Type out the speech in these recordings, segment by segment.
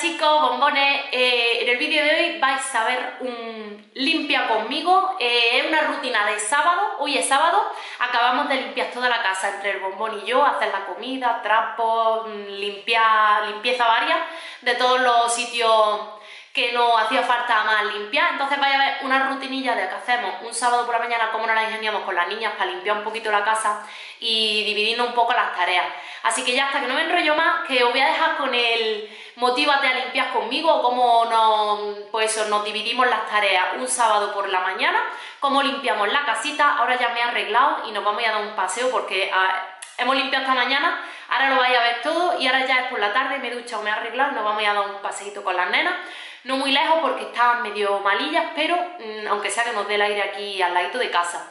Chicos, bombones, eh, en el vídeo de hoy vais a ver un limpia conmigo, eh, es una rutina de sábado, hoy es sábado, acabamos de limpiar toda la casa entre el bombón y yo, hacer la comida, trapos, limpiar, limpieza varias de todos los sitios que nos hacía falta más limpiar, entonces vais a ver una rutinilla de que hacemos un sábado por la mañana, cómo nos la ingeniamos con las niñas para limpiar un poquito la casa y dividirnos un poco las tareas. Así que ya hasta que no me enrollo más, que os voy a dejar con el motívate a limpiar conmigo, cómo nos, pues nos dividimos las tareas un sábado por la mañana, cómo limpiamos la casita, ahora ya me he arreglado y nos vamos a dar un paseo porque ah, hemos limpiado esta mañana, ahora lo vais a ver todo y ahora ya es por la tarde, me he duchado, me he arreglado nos vamos a dar un paseito con las nenas, no muy lejos porque estaban medio malillas, pero mm, aunque sea que nos dé el aire aquí al ladito de casa.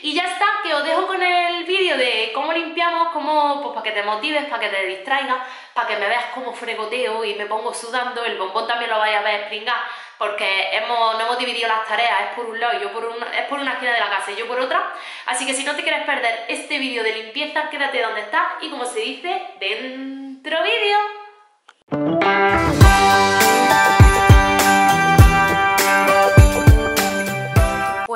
Y ya está, que os dejo con el vídeo de cómo limpiamos, cómo, pues para que te motives, para que te distraigas, para que me veas cómo fregoteo y me pongo sudando, el bombón también lo vais a ver springar, porque hemos, no hemos dividido las tareas, es por un lado, yo por una, es por una esquina de la casa y yo por otra, así que si no te quieres perder este vídeo de limpieza, quédate donde estás y como se dice, dentro vídeo.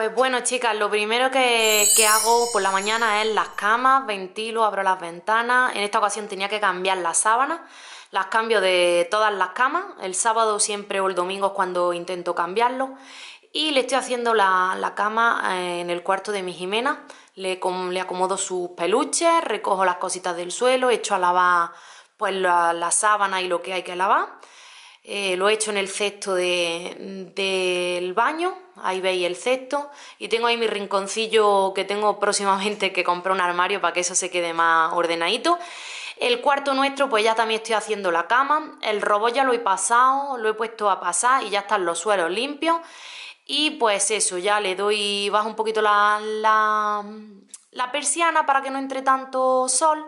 Pues bueno chicas, lo primero que, hago por la mañana es las camas, ventilo, abro las ventanas. En esta ocasión tenía que cambiar las sábanas, las cambio de todas las camas. El sábado siempre o el domingo es cuando intento cambiarlo. Y le estoy haciendo la, cama eh, en el cuarto de mi Jimena. Le, le, acomodo sus peluches, recojo las cositas del suelo, echo a lavar pues la, sábana y lo que hay que lavar. Eh, lo he hecho en el cesto del baño, ahí veis el cesto, y tengo ahí mi rinconcillo que tengo próximamente que comprar un armario para que eso se quede más ordenadito. El cuarto nuestro, pues ya también estoy haciendo la cama, el robot ya lo he pasado, lo he puesto a pasar y ya están los suelos limpios. Y pues eso, ya le doy, bajo un poquito la, la, persiana para que no entre tanto sol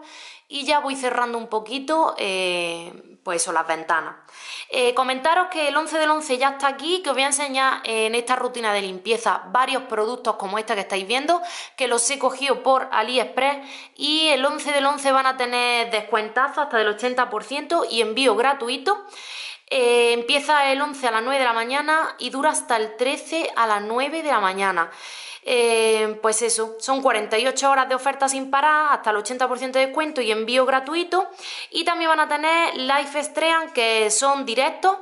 y ya voy cerrando un poquito, eh, pues eso, las ventanas. Eh, comentaros que el 11 del 11 ya está aquí, que os voy a enseñar en esta rutina de limpieza varios productos como este que estáis viendo, que los he cogido por AliExpress y el 11 del 11 van a tener descuentazo hasta del 80% y envío gratuito. Eh, empieza el 11 a las 9 de la mañana y dura hasta el 13 a las 9 de la mañana. Eh, pues eso, son 48 horas de oferta sin parar, hasta el 80% de descuento y envío gratuito. Y también van a tener live stream que son directos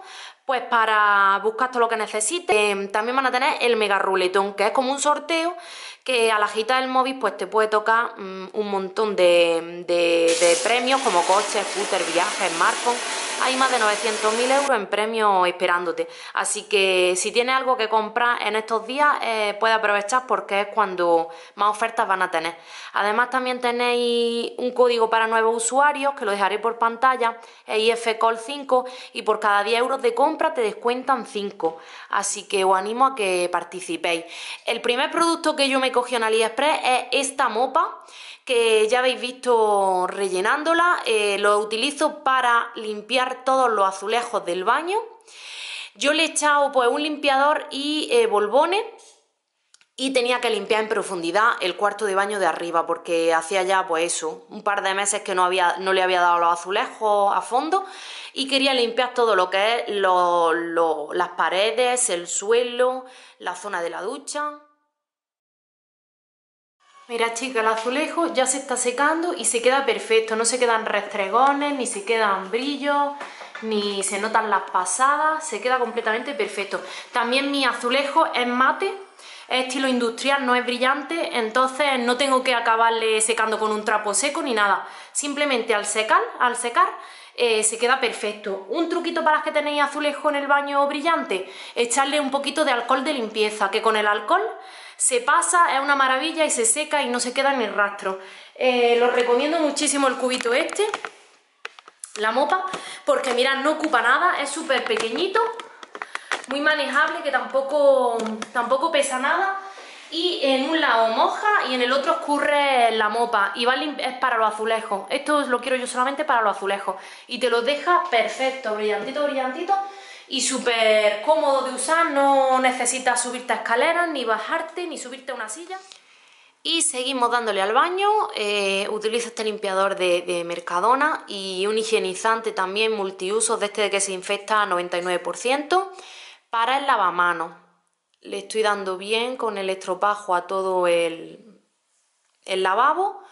pues para buscar todo lo que necesites. Eh, también van a tener el mega ruletón, que es como un sorteo que a la gita del móvil pues te puede tocar mm, un montón de, de, premios como coches, scooter, viajes, smartphones. Hay más de 900.000 euros en premios esperándote. Así que si tienes algo que comprar en estos días, eh, puedes aprovechar porque es cuando más ofertas van a tener. Además también tenéis un código para nuevos usuarios, que lo dejaré por pantalla, es IFCOL5 y por cada 10 euros de compra te descuentan 5. Así que os animo a que participéis. El primer producto que yo me cogí en AliExpress es esta mopa que ya habéis visto rellenándola. Eh, lo utilizo para limpiar todos los azulejos del baño. Yo le he echado pues un limpiador y eh, bolbones y tenía que limpiar en profundidad el cuarto de baño de arriba porque hacía ya pues eso, un par de meses que no, había, no le había dado los azulejos a fondo y quería limpiar todo lo que es las paredes, el suelo, la zona de la ducha. Mira chica, el azulejo ya se está secando y se queda perfecto, no se quedan restregones, ni se quedan brillos, ni se notan las pasadas, se queda completamente perfecto. También mi azulejo es mate, es estilo industrial, no es brillante, entonces no tengo que acabarle secando con un trapo seco ni nada. Simplemente al secar, al secar eh, se queda perfecto. Un truquito para las que tenéis azulejo en el baño brillante, echarle un poquito de alcohol de limpieza, que con el alcohol se pasa, es una maravilla y se seca y no se queda ni rastro. Eh, lo recomiendo muchísimo el cubito este, la mopa, porque mirad, no ocupa nada, es súper pequeñito, muy manejable, que tampoco, tampoco pesa nada. Y en un lado moja y en el otro escurre la mopa y va es para los azulejos. Esto lo quiero yo solamente para los azulejos. Y te lo deja perfecto, brillantito, brillantito y súper cómodo de usar, no necesitas subirte a escaleras, ni bajarte, ni subirte a una silla. Y seguimos dándole al baño, eh, utilizo este limpiador de, Mercadona y un higienizante también multiuso de este que se infecta 99% para el lavamanos. Le estoy dando bien con el estropajo a todo el, el lavabo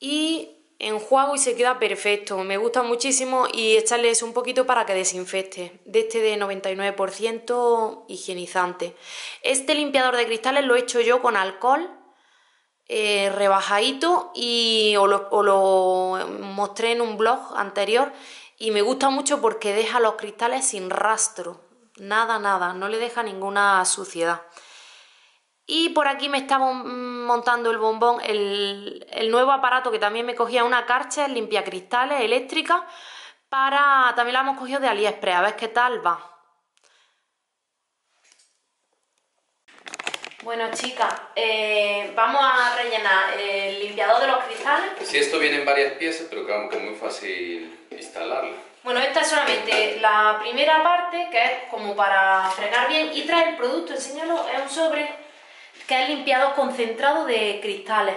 y enjuago y se queda perfecto. Me gusta muchísimo y echarles un poquito para que desinfecte. De este de 99% higienizante. Este limpiador de cristales lo he hecho yo con alcohol eh, rebajadito y os lo, mostré en un blog anterior y me gusta mucho porque deja los cristales sin rastro. Nada, nada, no le deja ninguna suciedad. Y por aquí me estaba montando el bombón, el, nuevo aparato que también me cogía una Karcher limpia cristales eléctrica para, también la hemos cogido de AliExpress, a ver qué tal va. Bueno chicas, eh, vamos a rellenar el limpiador de los cristales. Sí, esto viene en varias piezas, pero claro que es muy fácil instalarlo. Bueno, esta es solamente la primera parte, que es como para fregar bien, y trae el producto, enséñalo, es un sobre que es limpiado concentrado de cristales.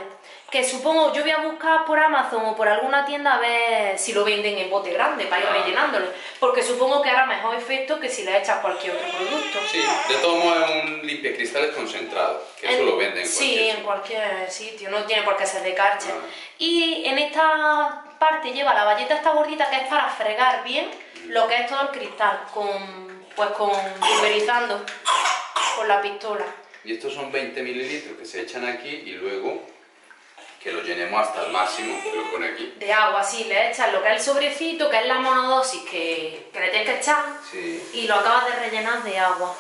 Que supongo, yo voy a buscar por Amazon o por alguna tienda a ver si lo venden en bote grande para ir rellenándolo. Porque supongo que hará mejor efecto que si le echas cualquier otro producto. Sí, de todos modos es un limpia cristales concentrado, que eso lo venden en cualquier Sí, en cualquier sitio, no tiene por qué ser de carche. Ah. Y en esta parte lleva la valleta esta gordita que es para fregar bien lo que es todo el cristal, con, pues con pulverizando con la pistola. Y estos son 20 mililitros que se echan aquí y luego que lo llenemos hasta el máximo, que lo pone aquí. De agua, sí, le echas lo que es el sobrecito, que es la monodosis que, le tienes que echar y lo acabas de rellenar de agua.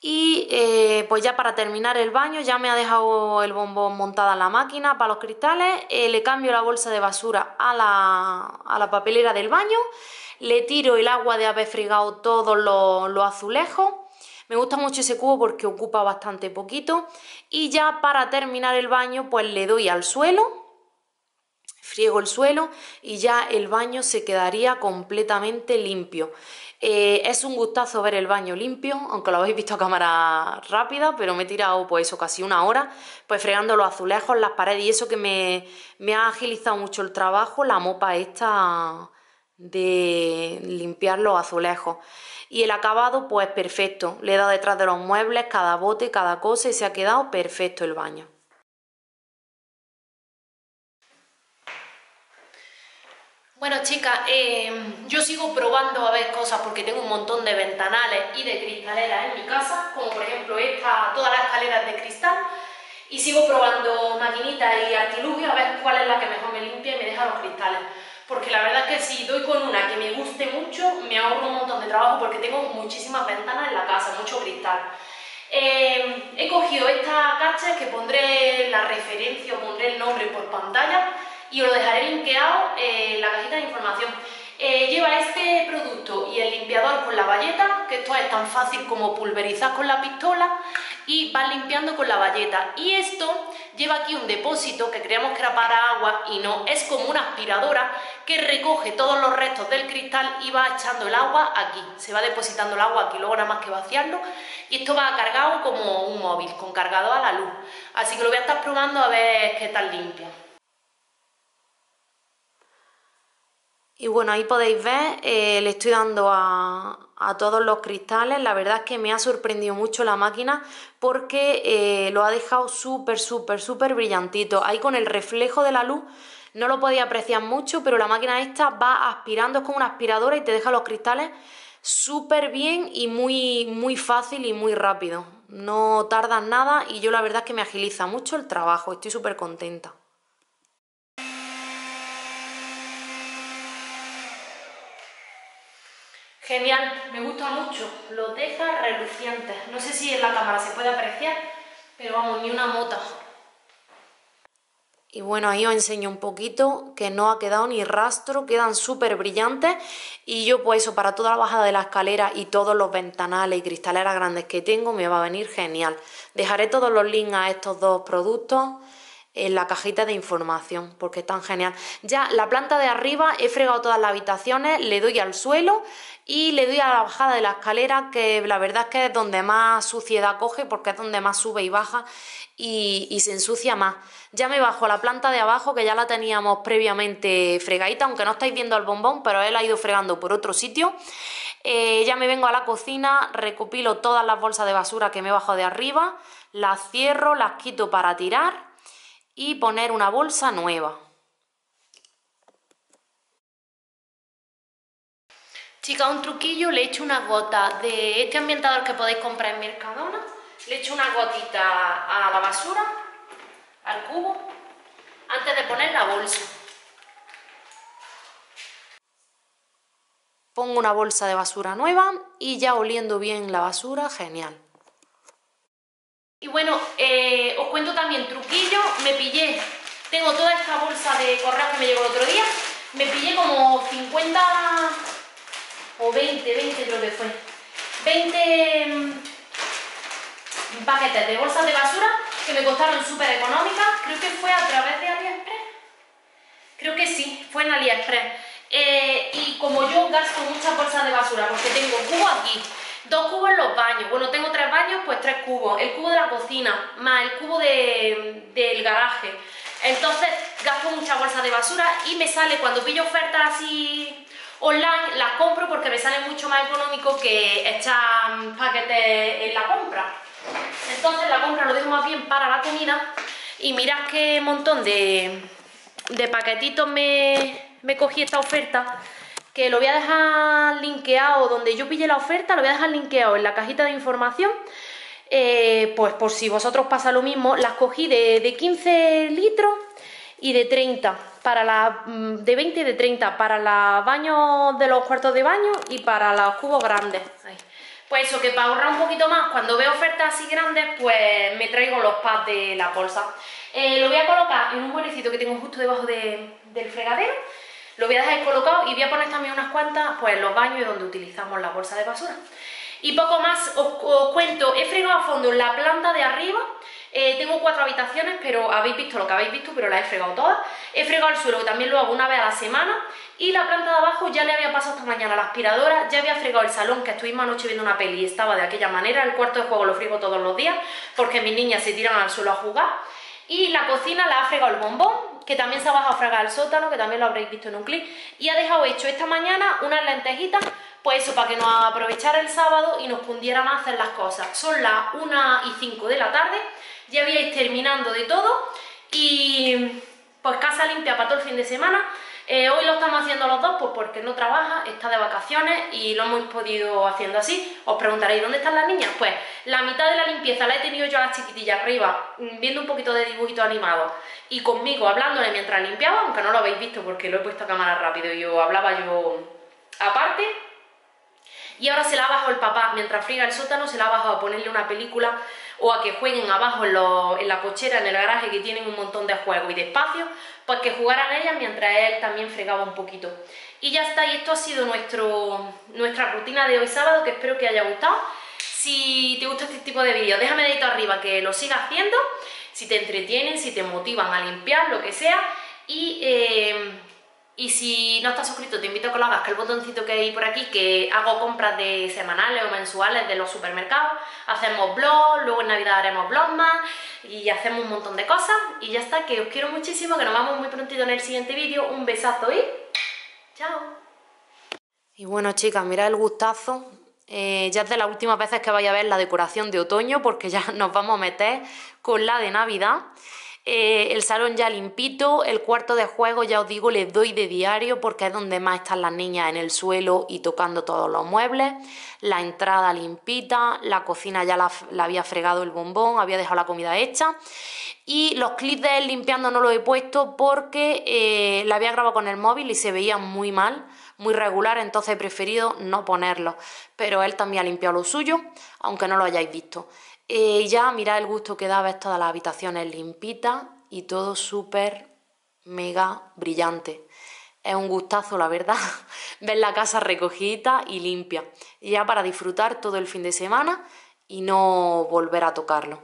Y eh, pues ya para terminar el baño ya me ha dejado el bombón montada en la máquina para los cristales, eh, le cambio la bolsa de basura a la, a la, papelera del baño, le tiro el agua de haber fregado todos los azulejos me gusta mucho ese cubo porque ocupa bastante poquito. Y ya para terminar el baño, pues le doy al suelo, friego el suelo y ya el baño se quedaría completamente limpio. Eh, es un gustazo ver el baño limpio, aunque lo habéis visto a cámara rápida, pero me he tirado pues eso casi una hora, pues fregando los azulejos, las paredes y eso que me, me ha agilizado mucho el trabajo, la mopa esta de limpiar los azulejos y el acabado pues perfecto. Le he dado detrás de los muebles cada bote, cada cosa y se ha quedado perfecto el baño. Bueno chicas, eh, yo sigo probando a ver cosas porque tengo un montón de ventanales y de cristaleras en mi casa, como por ejemplo esta, todas las escaleras de cristal y sigo probando maquinitas y artilugios a ver cuál es la que mejor me limpia y me deja los cristales porque la verdad es que si doy con una que me guste mucho, me ahorro un montón de trabajo porque tengo muchísimas ventanas en la casa, mucho cristal. Eh, he cogido esta cacha que pondré la referencia o pondré el nombre por pantalla y os lo dejaré linkeado en la cajita de información. Eh, lleva este producto y el limpiador con la valleta, que esto es tan fácil como pulverizar con la pistola y vas limpiando con la valleta. Y esto lleva aquí un depósito que creíamos que era para agua y no, es como una aspiradora que recoge todos los restos del cristal y va echando el agua aquí. Se va depositando el agua aquí, luego nada más que vaciarlo y esto va cargado como un móvil, con cargado a la luz. Así que lo voy a estar probando a ver qué tal limpia. Y bueno, ahí podéis ver, eh, le estoy dando a, todos los cristales. La verdad es que me ha sorprendido mucho la máquina porque eh, lo ha dejado súper, súper, súper brillantito. Ahí con el reflejo de la luz no lo podía apreciar mucho, pero la máquina esta va aspirando, es como una aspiradora y te deja los cristales súper bien y muy, muy fácil y muy rápido. No tardas nada y yo la verdad es que me agiliza mucho el trabajo. Estoy súper contenta. Genial, me gusta mucho, lo deja reluciente. No sé si en la cámara se puede apreciar, pero vamos, ni una mota. Y bueno, ahí os enseño un poquito que no ha quedado ni rastro, quedan súper brillantes. Y yo pues eso, para toda la bajada de la escalera y todos los ventanales y cristaleras grandes que tengo, me va a venir genial. Dejaré todos los links a estos dos productos en la cajita de información, porque es tan genial. Ya la planta de arriba he fregado todas las habitaciones, le doy al suelo y le doy a la bajada de la escalera, que la verdad es que es donde más suciedad coge, porque es donde más sube y baja y, se ensucia más. Ya me bajo a la planta de abajo, que ya la teníamos previamente fregadita, aunque no estáis viendo el bombón, pero él ha ido fregando por otro sitio. Eh, ya me vengo a la cocina, recopilo todas las bolsas de basura que me bajo de arriba, las cierro, las quito para tirar y poner una bolsa nueva. Chicas, un truquillo, le echo una gota de este ambientador que podéis comprar en Mercadona, le echo una gotita a la basura, al cubo, antes de poner la bolsa. Pongo una bolsa de basura nueva y ya oliendo bien la basura, genial. Y bueno, eh, os cuento también truquillo, me pillé, tengo toda esta bolsa de correo que me llegó el otro día, me pillé como 50 o 20, 20 creo que fue, 20 mm, paquetes de bolsas de basura que me costaron súper económicas, creo que fue a través de AliExpress, creo que sí, fue en AliExpress. Eh, y como yo gasto muchas bolsas de basura porque tengo cubo aquí, Dos cubos en los baños. Bueno, tengo tres baños, pues tres cubos. El cubo de la cocina, más el cubo del garaje. Entonces gasto mucha bolsa de basura y me sale cuando pillo ofertas así online, las compro porque me sale mucho más económico que echar paquetes en la compra. Entonces la compra lo dejo más bien para la comida y mirad qué montón de, de paquetitos me, me cogí esta oferta que lo voy a dejar linkeado, donde yo pille la oferta, lo voy a dejar linkeado en la cajita de información, eh, pues por si vosotros pasa lo mismo, las cogí de, 15 litros y de 30, para la, mm, de 20 y de 30, para los baños de los cuartos de baño y para los cubos grandes. Pues eso, que para ahorrar un poquito más, cuando veo ofertas así grandes, pues me traigo los pads de la bolsa. Eh, lo voy a colocar en un muelecito que tengo justo debajo del fregadero lo voy a dejar colocado y voy a poner también unas cuantas pues, en los baños donde utilizamos la bolsa de basura. Y poco más os, cuento, he fregado a fondo la planta de arriba, eh, tengo cuatro habitaciones, pero habéis visto lo que habéis visto, pero las he fregado todas. He fregado el suelo, que también lo hago una vez a la semana. Y la planta de abajo ya le había pasado esta mañana la aspiradora, ya había fregado el salón, que estuvimos anoche viendo una peli y estaba de aquella manera. El cuarto de juego lo frigo todos los días, porque mis niñas se tiran al suelo a jugar. Y la cocina la ha fregado el bombón, que también se ha bajado a fregar el sótano, que también lo habréis visto en un clip, y ha dejado hecho esta mañana unas lentejitas, pues eso, para que nos aprovechara el sábado y nos pudiéramos hacer las cosas. Son las 1 y 5 de la tarde, ya habíais terminando de todo, y pues casa limpia para todo el fin de semana, eh, hoy lo estamos haciendo los dos pues porque no trabaja, está de vacaciones y lo hemos podido haciendo así. Os preguntaréis, ¿dónde están las niñas? Pues la mitad de la limpieza la he tenido yo a las chiquitillas arriba, mm, viendo un poquito de dibujito animado y conmigo hablándole mientras limpiaba, aunque no lo habéis visto porque lo he puesto a cámara rápido y yo hablaba yo aparte. Y ahora se la ha bajado el papá, mientras friga el sótano, se la ha bajado a ponerle una película o a que jueguen abajo en, la cochera, en el garaje, que tienen un montón de juegos y de espacio, pues que jugaran ellas mientras él también fregaba un poquito. Y ya está, y esto ha sido nuestro, nuestra rutina de hoy sábado, que espero que haya gustado. Si te gusta este tipo de vídeos, déjame dedito arriba que lo siga haciendo, si te entretienen, si te motivan a limpiar, lo que sea, y... Eh, y si no estás suscrito, te invito a que lo hagas, que el botoncito que hay por aquí, que hago compras de semanales o mensuales de los supermercados, hacemos blogs, luego en Navidad haremos blogs más y hacemos un montón de cosas. Y ya está, que os quiero muchísimo, que nos vemos muy prontito en el siguiente vídeo. Un besazo y chao. Y bueno chicas, mirad el gustazo. Eh, ya es de las últimas veces que vais a ver la decoración de otoño porque ya nos vamos a meter con la de Navidad. Eh, el salón ya limpito, el cuarto de juego ya os digo les doy de diario porque es donde más están las niñas en el suelo y tocando todos los muebles, la entrada limpita, la cocina ya la, había fregado el bombón, había dejado la comida hecha. Y los clips de él limpiando no los he puesto porque eh, la había grabado con el móvil y se veía muy mal, muy regular, entonces he preferido no ponerlos, pero él también ha limpiado lo suyo, aunque no lo hayáis visto. Y ya mirad el gusto que da ver todas las habitaciones limpitas y todo súper, mega brillante. Es un gustazo, la verdad, ver la casa recogida y limpia. Ya para disfrutar todo el fin de semana y no volver a tocarlo.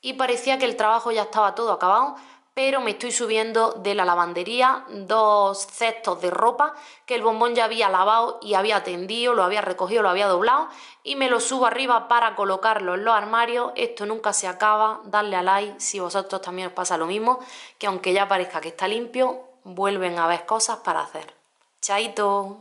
Y parecía que el trabajo ya estaba todo acabado, pero me estoy subiendo de la lavandería dos cestos de ropa que el bombón ya había lavado y había tendido, lo había recogido, lo había doblado y me lo subo arriba para colocarlo en los armarios. Esto nunca se acaba, darle a like si vosotros también os pasa lo mismo, que aunque ya parezca que está limpio, vuelven a haber cosas para hacer. Chaito.